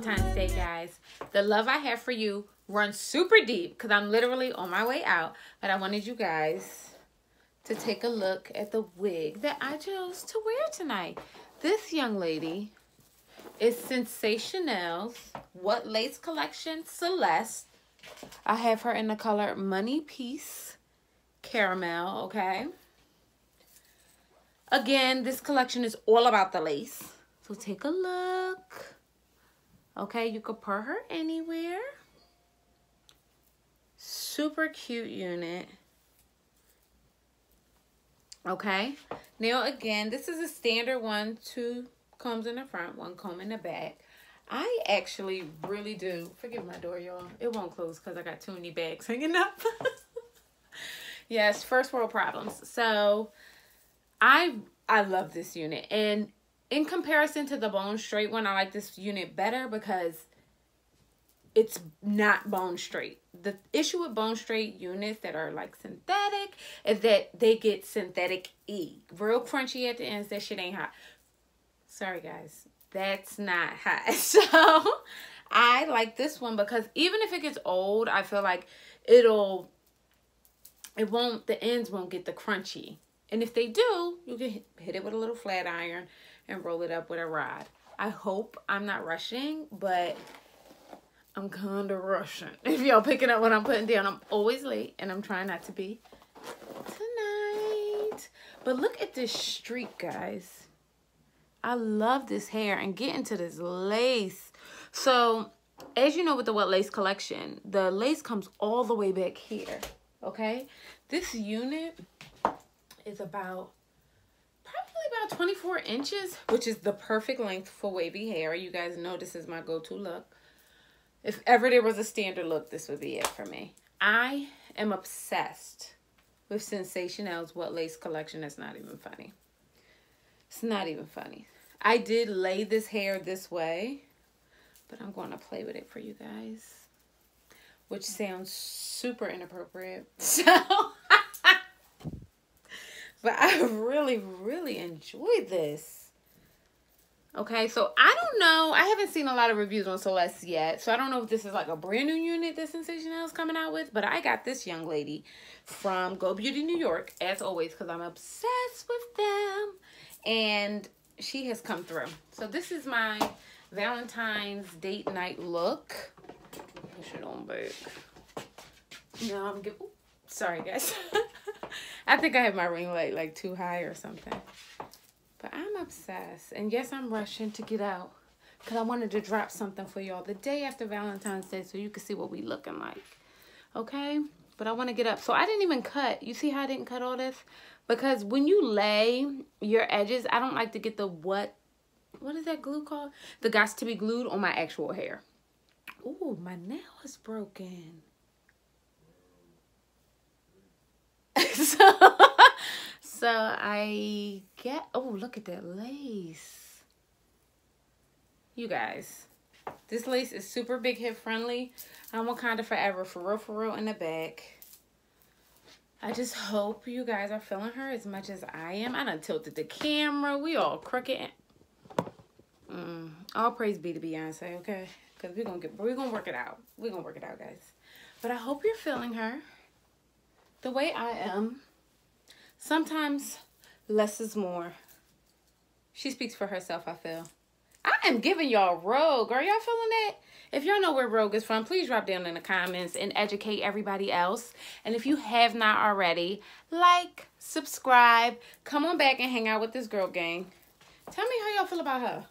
Day, guys. The love I have for you runs super deep because I'm literally on my way out. But I wanted you guys to take a look at the wig that I chose to wear tonight. This young lady is Sensationnel's What Lace Collection Celeste. I have her in the color Money Piece Caramel, okay? Again, this collection is all about the lace. So take a look. Okay, you could put her anywhere. Super cute unit. Okay, now again, this is a standard one, two combs in the front, one comb in the back. I actually really do, forgive my door, y'all. It won't close because I got too many bags hanging up. yes, first world problems. So I I love this unit. And in comparison to the bone straight one, I like this unit better because it's not bone straight. The issue with bone straight units that are like synthetic is that they get synthetic E. Real crunchy at the ends. That shit ain't hot. Sorry, guys. That's not hot. So I like this one because even if it gets old, I feel like it'll, it won't, the ends won't get the crunchy. And if they do, you can hit it with a little flat iron and roll it up with a rod. I hope I'm not rushing, but I'm kind of rushing. If y'all picking up what I'm putting down, I'm always late and I'm trying not to be tonight. But look at this streak, guys. I love this hair and get into this lace. So, as you know with the What Lace collection, the lace comes all the way back here, okay? This unit is about 24 inches, which is the perfect length for wavy hair. You guys know this is my go-to look. If ever there was a standard look, this would be it for me. I am obsessed with Sensationnel's What Lace collection. That's not even funny. It's not even funny. I did lay this hair this way, but I'm going to play with it for you guys, which sounds super inappropriate. So but I really, really enjoyed this. Okay, so I don't know. I haven't seen a lot of reviews on Celeste yet. So I don't know if this is like a brand new unit that Sensationnel is coming out with. But I got this young lady from Go Beauty New York, as always, because I'm obsessed with them. And she has come through. So this is my Valentine's date night look. Push it on back. No, I'm giving... Sorry, guys. I think I have my ring light like too high or something. But I'm obsessed. And yes, I'm rushing to get out. Because I wanted to drop something for y'all the day after Valentine's Day so you can see what we looking like. Okay? But I want to get up. So I didn't even cut. You see how I didn't cut all this? Because when you lay your edges, I don't like to get the what, what is that glue called? The got to be glued on my actual hair. Ooh, my nail is broken. so, so I get, oh, look at that lace. You guys, this lace is super big hip friendly. I'm Wakanda forever, for real, for real, in the back. I just hope you guys are feeling her as much as I am. I done tilted the camera. We all crooked. Mm, all praise be to Beyonce, okay? Because we're gonna get we're gonna work it out. We're gonna work it out, guys. But I hope you're feeling her the way I am, sometimes less is more. She speaks for herself, I feel. I am giving y'all Rogue. Are y'all feeling that? If y'all know where Rogue is from, please drop down in the comments and educate everybody else. And if you have not already, like, subscribe, come on back and hang out with this girl gang. Tell me how y'all feel about her.